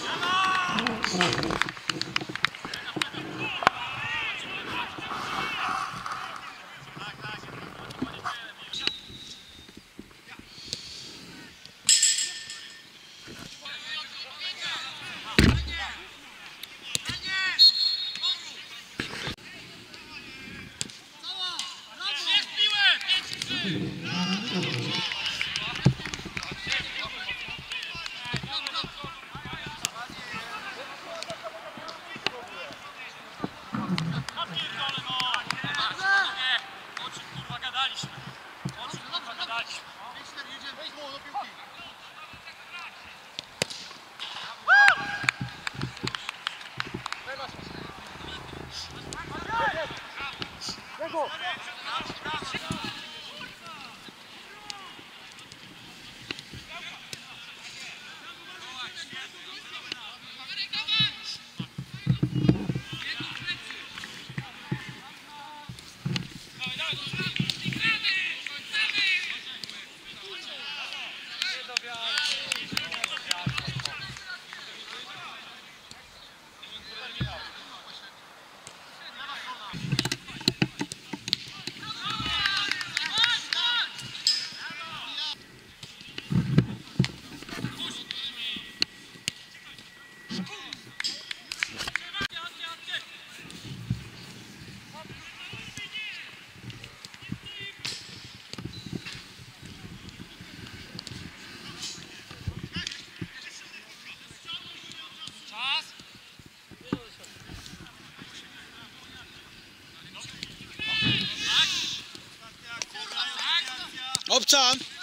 Come on! 고 time.